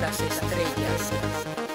las estrellas.